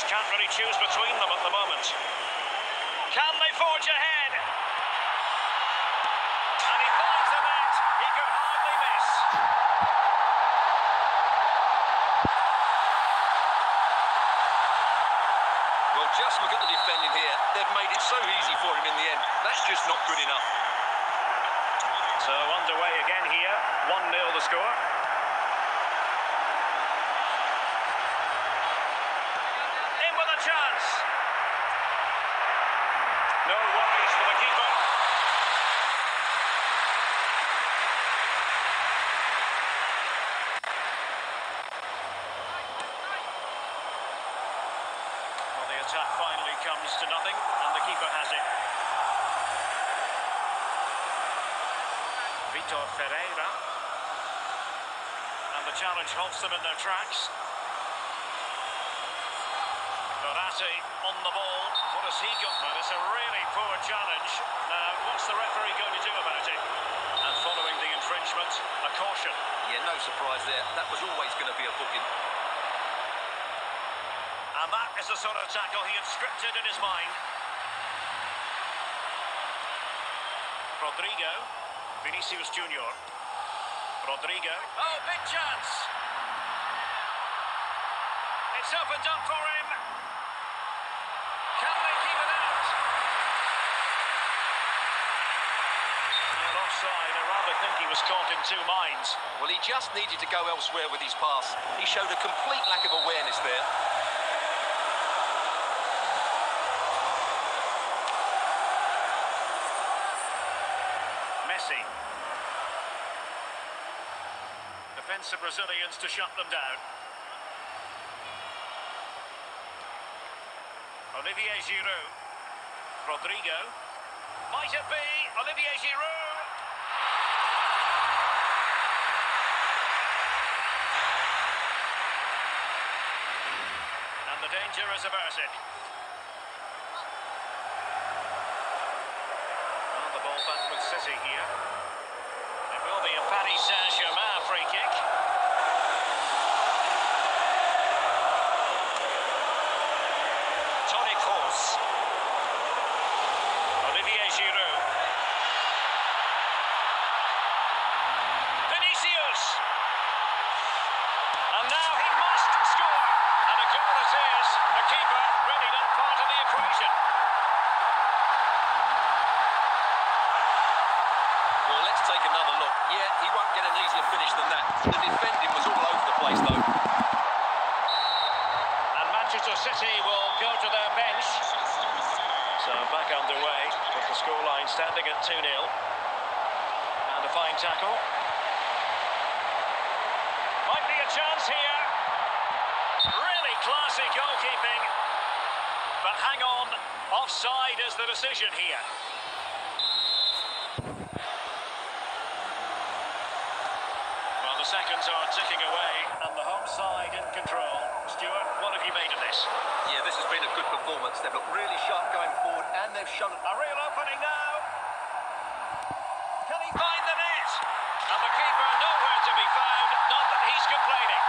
Just can't really choose between them at the moment. Can they forge ahead? And he finds the net. He could hardly miss. Well, just look at the defending here. They've made it so easy for him in the end. That's just not good enough. So underway again here. 1-0 the score. In with a chance. No worries for the keeper. Well, the attack finally comes to nothing, and the keeper has it. Vitor Ferreira. And the challenge halts them in their tracks. Verratti on the ball. What has he got there? It's a really poor challenge. Now, what's the referee going to do about it? And following the infringement, a caution. Yeah, no surprise there. That was always going to be a booking. And that is the sort of tackle he had scripted in his mind. Rodrigo, Vinicius Junior. Rodrigo. Oh, big chance. It's opened up for him. Can they keep it out? And offside, I rather think he was caught in two minds. Well, he just needed to go elsewhere with his pass. He showed a complete lack of awareness there. Defensive Brazilians to shut them down. Olivier Giroud. Rodrigo. Might it be Olivier Giroud? And the danger is averted. Well, the ball back with City here. It will be a Paris Saint-Germain free kick. Toni Kroos. Olivier Giroud. Vinicius. And now he must score. And a goal it is. The keeper ready that part of the equation. Well, let's take another look. Yeah, he won't get an easier finish than that. The defending was all over the place, though. And Manchester City will go to their bench. So back underway with the scoreline standing at 2 0. And a fine tackle. Might be a chance here. Really classy goalkeeping. But hang on, offside is the decision here. Well, the seconds are ticking away, and the home side in control. Stuart, what have you made of this? Yeah, this has been a good performance. They've looked really sharp going forward, and they've shown... A real opening now. Can he find the net? And the keeper nowhere to be found. Not that he's complaining.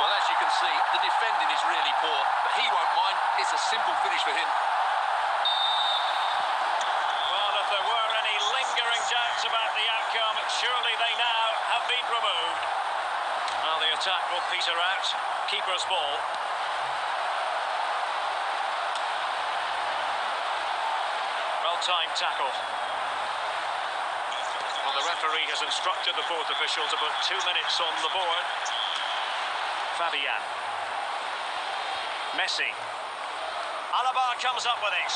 Well, as you can see, the defending is really poor, but he won't mind. It's a simple finish for him. Well, if there were any lingering doubts about the outcome, surely they now have been removed. Well, the attack will peter out. Keeper's ball. Well-timed tackle. Well, the referee has instructed the fourth official to put two minutes on the board. Fabian. Messi. Comes up with it.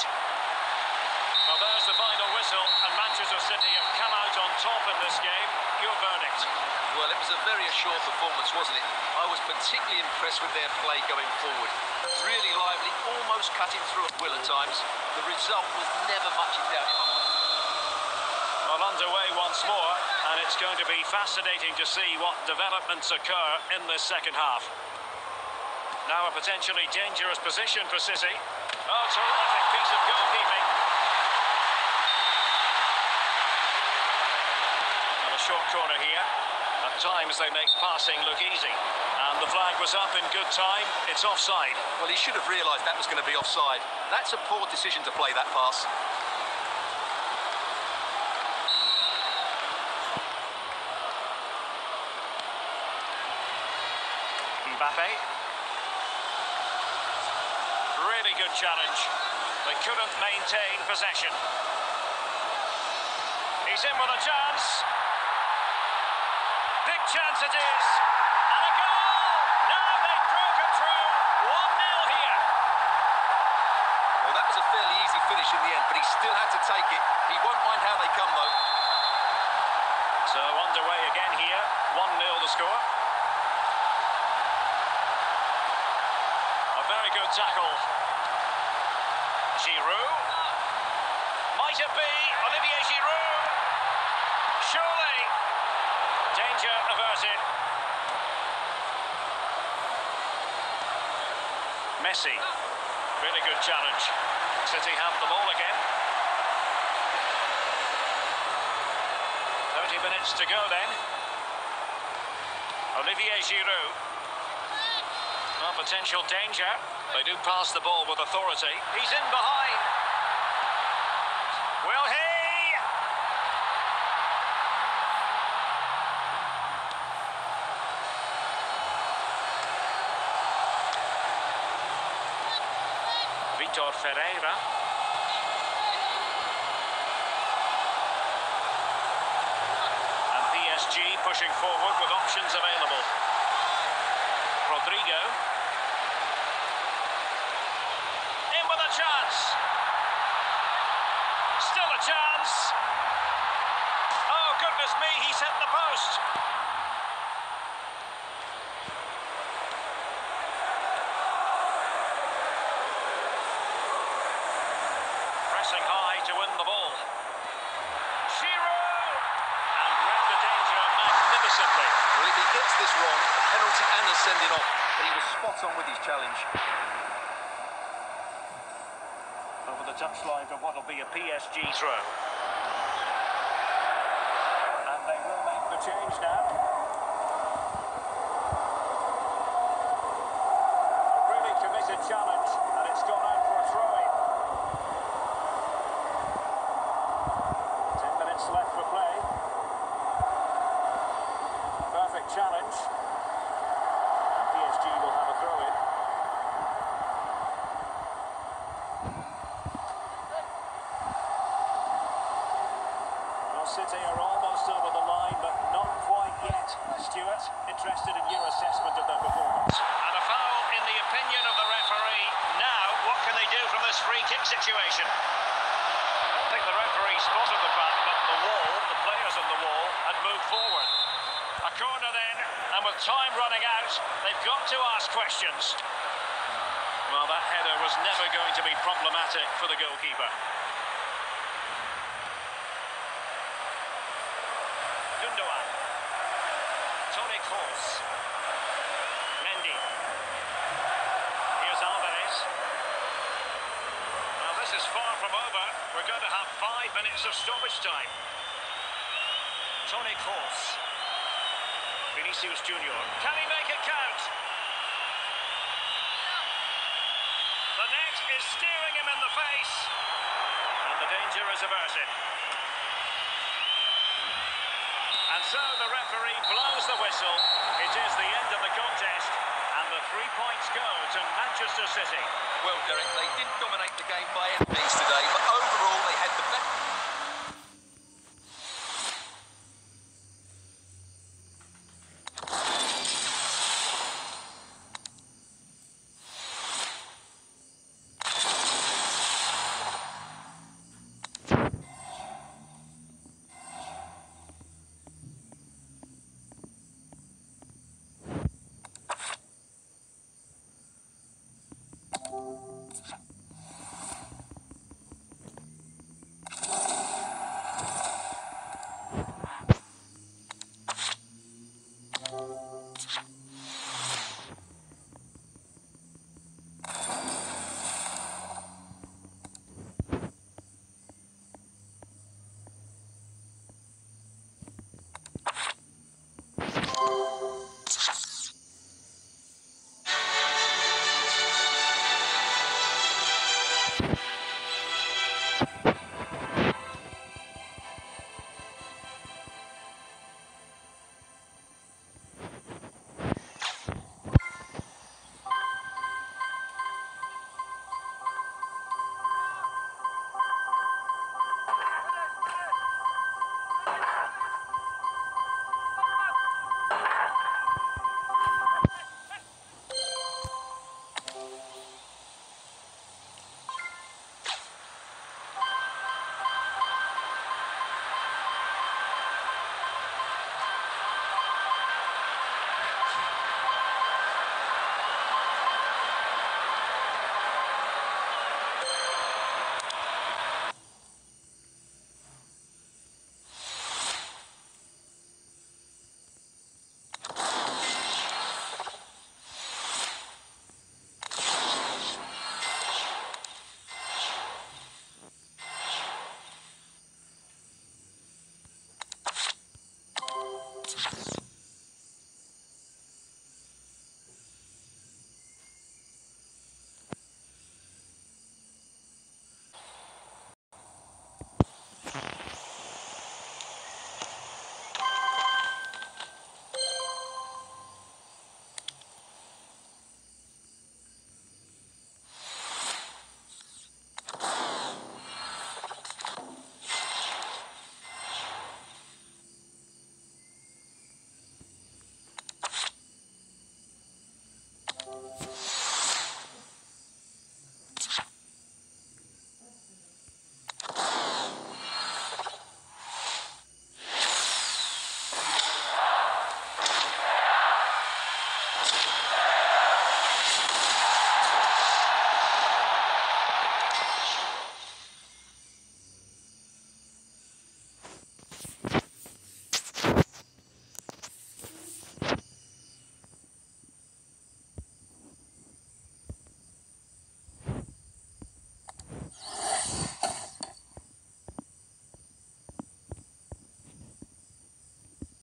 Well, there's the final whistle, and Manchester City have come out on top in this game. Your verdict? Well, it was a very assured performance, wasn't it? I was particularly impressed with their play going forward. Really lively, almost cutting through at will at times. The result was never much in doubt, if I'm honest. Well, underway once more, and it's going to be fascinating to see what developments occur in this second half. Now a potentially dangerous position for City. Oh, terrific piece of goalkeeping. And a short corner here. At times they make passing look easy. And the flag was up in good time. It's offside. Well, he should have realised that was going to be offside. That's a poor decision to play that pass. Mbappe. Really good challenge. They couldn't maintain possession. He's in with a chance. Big chance it is. And a goal! Now they've broken through. 1-0 here. Well, that was a fairly easy finish in the end, but he still had to take it. He won't mind how they come, though. So underway again here. 1-0 the score. A very good tackle. Giroud. Might it be Olivier Giroud? Surely. Danger averted. Messi. Really good challenge. City have the ball again. 30 minutes to go then. Olivier Giroud. Potential danger. They do pass the ball with authority. He's in behind. Will he? Vitor Ferreira. And PSG pushing forward with options available. Rodrigo. In with a chance. Still chance. Oh, goodness me, he's hit the post. Pressing high to win the ball. Giroud! And read the danger magnificently. Well, if he gets this wrong, a penalty and a sending off. But he was spot on with his challenge. Touchline for what will be a PSG throw. And they will make the change now. A really committed challenge, and it's gone out for a throw-in. Ten minutes left for play. Perfect challenge. And PSG will have a throw-in. Well, City are almost over the line, but not quite yet. Stuart, interested in your assessment of their performance. And a foul in the opinion of the referee. Now, what can they do from this free kick situation? I don't think the referee spotted the fact that the wall, the players on the wall, had moved forward. A corner then, and with time running out, they've got to ask questions. Well, that header was never going to be problematic for the goalkeeper. Gundogan. Toni Kroos. We're going to have five minutes of stoppage time. Toni Kroos. Vinicius Junior. Can he make it count? The net is staring him in the face. And the danger is averted. And so the referee blows the whistle. It is the end of the contest. Three points go to Manchester City. Well, Derek, they didn't dominate the game by any means today, but overall they had the better.